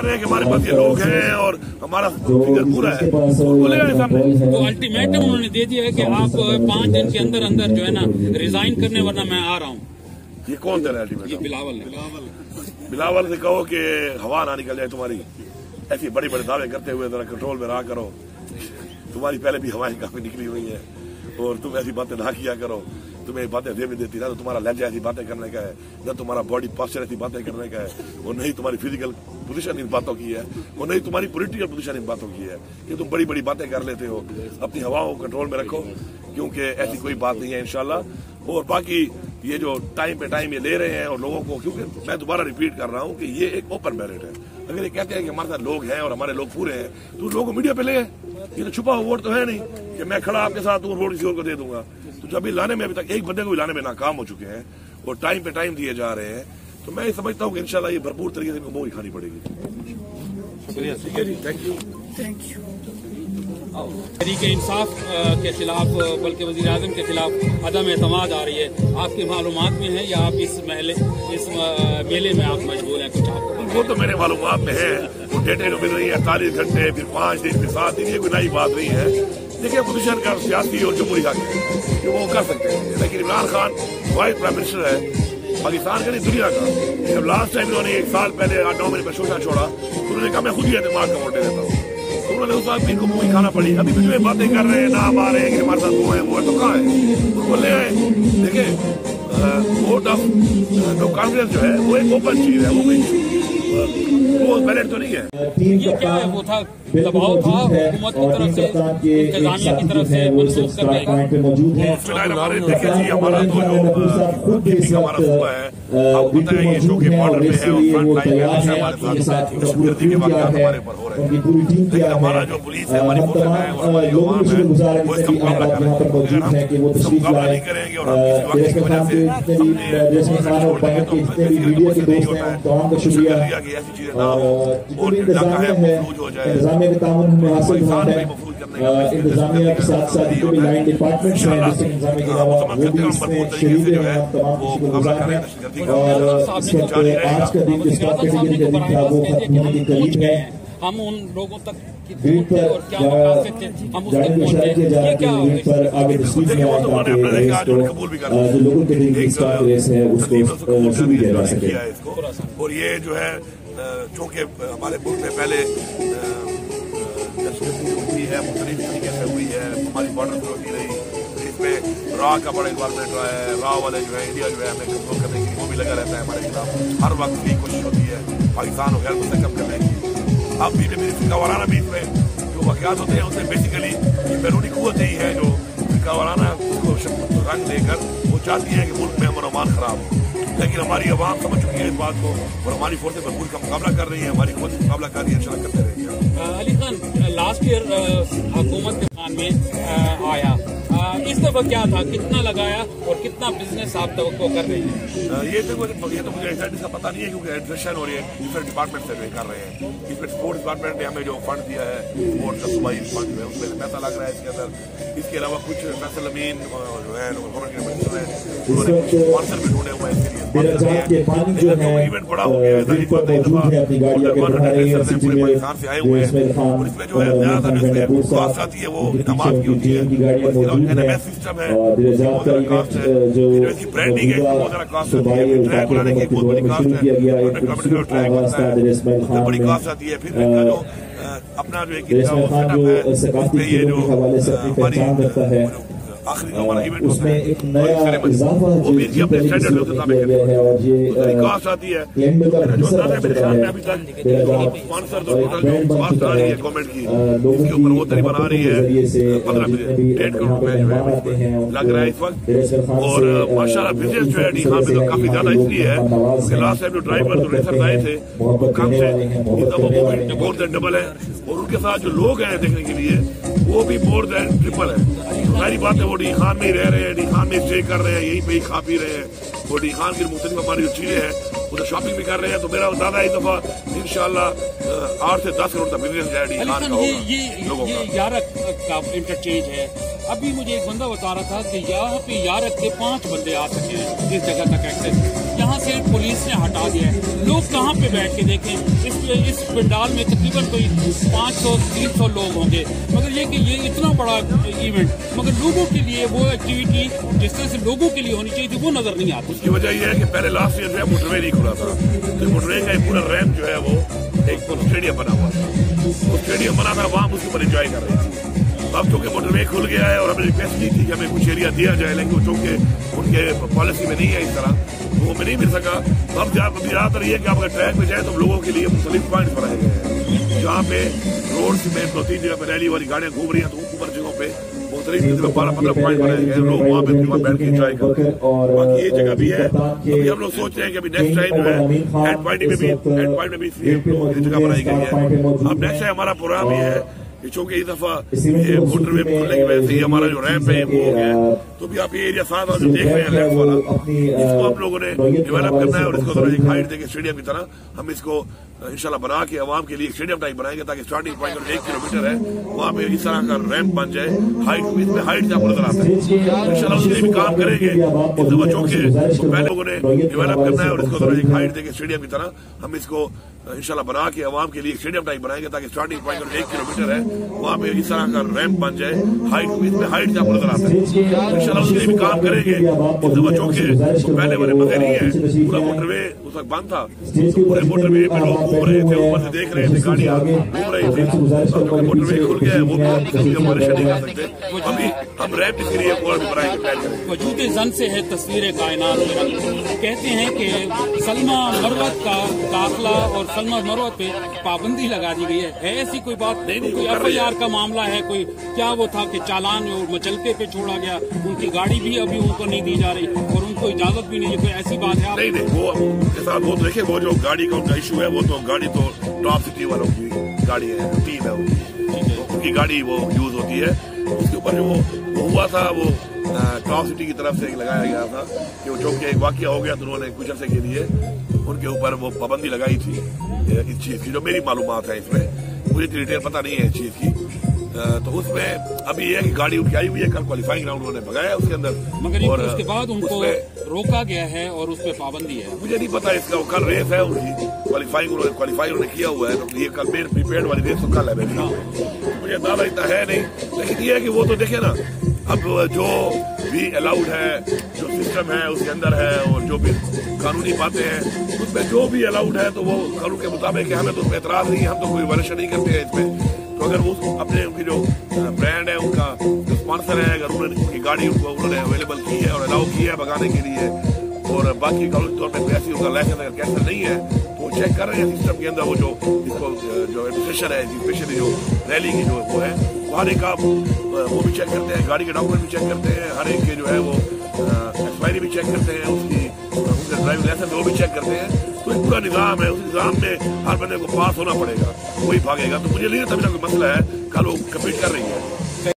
کر رہے ہیں کہ ہمارے پاس یہ لوگ ہیں اور ہمارا فکر پورا ہے۔ تو الٹیمیٹم انہوں نے دے دیا ہے کہ آپ پانچ دن کے اندر اندر جو ہے نا ریزائن کرنے ورنہ میں آ رہا ہوں۔ یہ کون دے رہا ہے جی یہ بلاول ہے۔ بلاول۔ سے کہو کہ ہوا نہ نکل جائے تمہاری۔ ایسی بڑی بڑے دعوے کرتے ہوئے ذرا کنٹرول میں رہا کرو۔ تمہاری پہلے بھی ہوائیں کافی نکلی ہوئی ہیں اور تم ایسی باتیں نہ کیا کرو۔ تمہیں باتیں دے بھی دیتی نہ تو تمہارا لہجہ ایسی باتیں کرنے کا ہے، نہ تمہارا باڈی پاسچر ایسی باتیں کرنے کا ہے، اور نہیں تمہاری فزیکل پوزیشن ان باتوں کی ہے، اور نہیں تمہاری پولیٹیکل پوزیشن ان باتوں کی ہے کہ تم بڑی بڑی باتیں کر لیتے ہو، اپنی ہواؤں کو کنٹرول میں رکھو، کیونکہ ایسی کوئی بات نہیں ہے انشاءاللہ۔ اور باقی یہ جو ٹائم پہ ٹائم یہ لے رہے ہیں اور لوگوں کو، کیونکہ میں دوبارہ ریپیٹ کر رہا ہوں کہ یہ ایک اوپن میرٹ ہے۔ اگر یہ کہتے ہیں کہ ہمارے ساتھ لوگ ہیں اور ہمارے لوگ پورے ہیں، تو لوگوں کو میڈیا پہ لے یہ تو چھپا ہو ووٹ تو ہے نہیں کہ میں کھڑا آپ کے ساتھ ہوں روڈ کسی اور کو دے دوں گا۔ جو ابھی لانے میں ابھی تک ایک بندے کو بھی لانے میں ناکام ہو چکے ہیں اور ٹائم پہ ٹائم دیے جا رہے ہیں تو میں یہ سمجھتا ہوں کہ انشاءاللہ یہ بھرپور طریقے سے موہی کھانی پڑے گی۔ شکریہ جی، انصاف کے خلاف بلکہ وزیر اعظم کے خلاف عدم اعتماد آ رہی ہے۔ آپ کی معلومات میں ہیں یا آپ اس محلے اس میلے میں آپ مجبور ہیں؟ کچھ آپ وہ تو میرے معلومات میں ہے وہ ڈیٹے کو مل رہی ہے اڑتالیس گھنٹے پھر پانچ دن پھر سات دن یہ کوئی نئی بات نہیں ہے۔ دیکھیں اپوزیشن کا سیاسی اور جمہوری حق ہے وہ کر سکتے ہیں۔ لیکن Imran Khan vice prime minister ہے، پاکستان کا نہیں دنیا کا۔ جب لاسٹ ٹائم انہوں نے ایک سال پہلے آٹھ نو مہینے پہ شوشا چھوڑا، تو انہوں نے کہا، میں خود ہی اعتماد کا ووٹ دے دیتا ہوں تو انہوں نے اس وقت ان کو منہ کھانا پڑی ابھی کچھ باتیں کر رہے ہیں، نام آ رہے ہیں کہ ہمارے ساتھ وہ ہیں وہ ہے، تو کہاں ہے؟ ان کو لے آئے، دیکھیں ووٹ آف کانفیڈینس جو ہے، وہ ایک اوپن چیز ہے، وہ بھی وہ ہمارے ہمارا جو ہمارا ہے ہماری کو ہے اور ہمارے ساتھ ہے ہماری ہماری وہ اس کا مقابلہ نہیں کریں گے اور نہیں ہے انتظامیہ کے تعاون ہمیں حاصل ہوا ہے۔ انتظامیہ کے ساتھ ساتھ جو بھی لائن ڈپارٹمنٹس ہیں ڈسٹرکٹ انتظامیہ کے علاوہ وہ بھی اس میں شریک ہیں ہم تمام کسی کو گزارنا ہے اور اس وقت آج کا دن جس ٹاپ کیٹیگری کا دن تھا وہ ختم ہونے کے قریب ہے۔ ہم ان لوگوں تک اور یہ جو ہے چونکہ ہمارے ملک میں پہلے ہوئی ہے مختلف طریقے سے ہوئی ہے ہماری بارڈر ہوتی رہی۔ اس میں را کا بڑا انوالومنٹ رہا ہے را والے جو ہے انڈیا جو ہے ہمیں کنٹرول کرنے کی وہ بھی لگا رہتا ہے ہمارے خلاف۔ ہر وقت بھی کوشش ہوتی ہے پاکستان کو غیر مستحکم کرنے کی۔ آپ بھی میری فرقہ وارانہ بھی میں جو واقعات ہوتے ہیں اسے بیسیکلی یہ بیرونی قوتیں ہی ہے جو فرقہ وارانہ کو رنگ دے کر وہ چاہتی ہے کہ ملک میں امن امان خراب ہو لیکن ہماری عوام سمجھ چکی ہے اس بات کو اور ہماری فورسز بھرپور کا مقابلہ کر رہی ہیں ہماری قوت مقابلہ کر رہی ہے انشاءاللہ کرتے رہیں گے علی خان لاسٹ ایئر حکومت کے خان میں آیا اس دفعہ کیا تھا؟ کتنا لگایا اور کتنا بزنس آپ توقع کر رہے ہیں؟ یہ تو یہ تو مجھے ایگزیکٹ کا پتہ نہیں ہے کیونکہ ایڈریشن اور یہ ڈفرینٹ ڈپارٹمنٹ سے کر رہے ہیں۔ اس میں اسپورٹس ڈپارٹمنٹ نے ہمیں جو فنڈ دیا ہے اسپورٹس کا صوبائی فنڈ میں، اس میں پیسہ لگ رہا ہے اس کے اندر۔ اس کے علاوہ کچھ فیصل امین جو ہے اس وقت میرا بیراجات کے پانی جو ہے۔ دل پر موجود ہے اپنی گاڑیا کے بڑھا رہے ہیں سچی میرے اسمیل خان اور محبور صاحب چوکی ہوتی ہے۔ ان کی گاڑیا موجود ہے اور بیراجات کا ایونٹ جو ہوگا صوبائی دور میں شروع کیا گیا ہے ایک خوبصورت آغاز تھا دل اسمیل خان کا اپنا جو ہے ثقافتی کھیلوں کے حوالے سے اپنی پہچان رکھتا ہے آخری جو ایونٹ ہوتا ہے۔ وہ بھی جی اپنے میں کے مطابق ہے کاسٹ آتی ہے۔ میرا جو اندازہ ہے میرے خیال میں ابھی تک اور ٹوٹل جو کاسٹ آ رہی ہے۔ گورنمنٹ کی۔ اس کے اوپر وہ تقریباً آ رہی ہے۔ پندرہ ڈیڑھ کروڑ روپئے جو ہے لگ رہا ہے اس وقت۔ اور ماشاء بزنس جو ہے یہاں پہ تو کافی زیادہ اس لیے ہے کہ لاسٹ ٹائم جو ڈرائیور جو ریسر آئے تھے وہ کم سے ڈبل ہے۔ اور ان کے ساتھ جو لوگ ہیں دیکھنے کے لیے وہ بھی مور دین ٹرپل ہے۔ ساری بات ہے وہ ڈی خان میں ہی رہ رہے ہیں ڈی خان میں اسٹے کر رہے ہیں یہیں پہ ہی کھا پی رہے ہیں۔ وہ ڈی خان محسن مختلف ہماری جو چیزیں ہیں ادھر شاپنگ بھی کر رہے ہیں۔ تو میرا زیادہ ایک دفعہ ان شاء اللہ آٹھ سے دس کروڑ تک بزنس جائے ڈی خان کا ہوگا۔ یارک کا انٹرچینج ہے۔ ابھی مجھے ایک بندہ بتا رہا تھا کہ یہاں پہ یارک کے پانچ بندے آ سکے ہیں اس جگہ تک ایکسس یہاں سے پولیس نے ہٹا دیا ہے۔ لوگ کہاں پہ بیٹھ کے دیکھیں؟ اس اس پنڈال میں تقریباً کوئی پانچ سو، تین سو لوگ ہوں گے۔ مگر یہ کہ یہ اتنا بڑا ایونٹ مگر لوگوں کے لیے وہ ایکٹیویٹی جس طرح سے لوگوں کے لیے ہونی چاہیے تھی، وہ نظر نہیں آتی۔ اس کی وجہ یہ ہے کہ پہلے لاسٹ ایئر میں موٹر وے نہیں کھلا تھا۔ تو موٹر وے کا پورا ریم جو ہے وہ ایک اسٹیڈیم بنا ہوا تھا۔ اسٹیڈیم بنا تھا وہاں اس کے اوپر انجوائے کر رہے تھے۔ اب چونکہ موٹر وے کھل گیا ہے اور ہمیں ریکویسٹ کی تھی کہ ہمیں کچھ ایریا دیا جائے، لیکن وہ چونکہ ان کے پالیسی میں نہیں ہے اس طرح وہ میں نہیں مل سکا۔ تو ہم زیادہ تر یہ کہ آپ اگر ٹریک پہ جائیں تو ہم لوگوں کے لیے مختلف پوائنٹ بنائے گئے ہیں۔ جہاں پہ روڈ میں دو تین جگہ پہ ریلی والی گاڑیاں گھوم رہی ہیں تو اوپر جگہوں پہ مختلف بارہ پندرہ پوائنٹ بنائے گئے ہیں۔ لوگ وہاں پہ بیٹھ کے انجوائے باقی یہ جگہ بھی ہے۔ ابھی ہم لوگ سوچ رہے ہیں کہ ابھی نیکسٹ ٹائم جو ہے ہیڈ پوائنٹ میں بھی ہیڈ پوائنٹ میں بھی جگہ بنائی گئی ہے۔ اب نیکسٹ ہمارا پروگرام یہ ہے چونکہ یہ دفعہ موٹر وے کھلنے کی وجہ سے ہمارا جو ریمپ ہے وہ ہو گیا۔ تو بھی آپ یہ ایریا ساتھ جو دیکھ رہے ہیں لیفٹ والا۔ اس کو ہم لوگوں نے ڈیولپ کرنا ہے اور اس کو تھوڑا ایک ہائٹ دے کے اسٹیڈیم کی طرح۔ ہم اس کو انشاءاللہ بنا کے عوام کے لیے اسٹیڈیم ٹائپ بنائیں گے تاکہ اسٹارٹنگ پوائنٹ اور ایک کلو میٹر ہے۔ وہاں پہ اس طرح کا ریمپ بن جائے۔ ہائٹ اس میں ہائٹ سے آپ نظر آتا ہے۔ ان شاء اللہ اس بھی کام کریں گے۔ اس بچوں کے پہلے لوگوں نے ڈیولپ کرنا ہے اور اس کو تھوڑا ایک ہائٹ دے کے اسٹیڈیم کی طرح۔ ہم اس کو انشاءاللہ بنا کے عوام کے لیے اسٹیڈیم ٹائپ بنائیں گے تاکہ اسٹارٹنگ پوائنٹ اور ایک کلو میٹر ہے۔ وہاں پہ اس طرح کا ریمپ بن جائے۔ ہائٹ اس میں ہائٹ سے آپ نظر آتا ہے۔ انشاءاللہ اس کے بھی کام کریں گے اس دفعہ چونکہ پہلے والے مزے نہیں ہیں پورا موٹر وے اس وقت بند تھا۔ پورے موٹر وے پر لوگ گھوم رہے تھے اوپر سے دیکھ رہے تھے گاڑیاں گھوم رہی تھی کیونکہ موٹر وے کھل گیا ہے وہ تو کسی کے پریشان نہیں کر سکتے۔ ہم بھی ہم ریپ اس کے لیے اور بھی بنائیں گے۔ وجود زن سے ہے تصویر کائنات کہتے ہیں کہ سلمہ مروت کا داخلہ اور سلمہ مروت پہ پابندی لگا دی گئی ہے۔ ایسی کوئی بات؟ نہیں کوئی ایف آئی آر کا معاملہ ہے کوئی کیا وہ تھا کہ چالان اور مچلتے پہ چھوڑا گیا؟ ان کی گاڑی بھی ابھی ان کو نہیں دی جا رہی اور ان کو اجازت بھی نہیں کوئی ایسی بات ہے نہیں نہیں وہ کے وہ دیکھیں وہ جو گاڑی کا ان کا ایشو ہے وہ تو گاڑی تو ٹاپ سٹی والوں کی گاڑی ہے ٹیم ہے ان کی۔ گاڑی وہ یوز ہوتی ہے۔ اس کے اوپر جو وہ ہوا تھا وہ ٹاپ سٹی کی طرف سے لگایا گیا تھا کہ جو کہ ایک واقعہ ہو گیا تو انہوں نے کچھ عرصے کے لیے ان کے اوپر وہ پابندی لگائی تھی اس چیز کی جو میری معلومات ہے اس میں۔ مجھے ڈیٹیل پتہ نہیں ہے اس چیز کی۔ تو اس میں ابھی یہ کہ گاڑی اٹھائی ہوئی ہے کل کوالیفائنگ راؤنڈ انہوں نے بگایا اس کے اندر مگر اور اس کے بعد ان کو روکا گیا ہے اور اس پہ پابندی ہے۔ مجھے نہیں پتا اس کا کل ریس ہے کوالیفائنگ انہوں نے کوالیفائی انہوں نے کیا ہوا ہے تو یہ کل میرے پریپیڈ والی ریس تو کل ہے میرے مجھے اندازہ اتنا ہے نہیں لیکن یہ ہے کہ وہ تو دیکھیں نا اب جو بھی الاؤڈ ہے جو سسٹم ہے اس کے اندر ہے اور جو بھی قانونی باتیں ہیں اس میں جو بھی الاؤڈ ہے تو وہ قانون کے مطابق ہے ہمیں تو اس اعتراض نہیں ہم تو کوئی ورشن نہیں کرتے ہیں اس میں۔ تو اگر اس اپنے ان کی جو برانڈ ہے ان کا جو اسپانسر ہے اگر انہوں نے گاڑی ان کو انہوں نے اویلیبل کی ہے اور الاؤ کی ہے بگانے کے لیے اور باقی قانونی طور پہ پیسی ان کا لائسنس اگر کینسل نہیں ہے تو وہ چیک کر رہے ہیں سسٹم کے اندر وہ جو اس کو جو ایڈمنسٹریشن ہے اسپیشلی جو ریلی کی جو وہ ہے وہ ہر ایک وہ بھی چیک کرتے ہیں گاڑی کے ڈاکومنٹ بھی چیک کرتے ہیں ہر ایک کے جو ہے وہ ایکسپائری بھی چیک کرتے ہیں اس کی ان کا ڈرائیونگ لائسنس وہ بھی چیک کرتے ہیں پورا نظام ہے، اس نظام میں ہر بندے کو پاس ہونا پڑے گا، وہی بھاگے گا۔ تو مجھے نہیں تبھی کوئی مسئلہ ہے، کل وہ کمپیٹ کر رہی ہے۔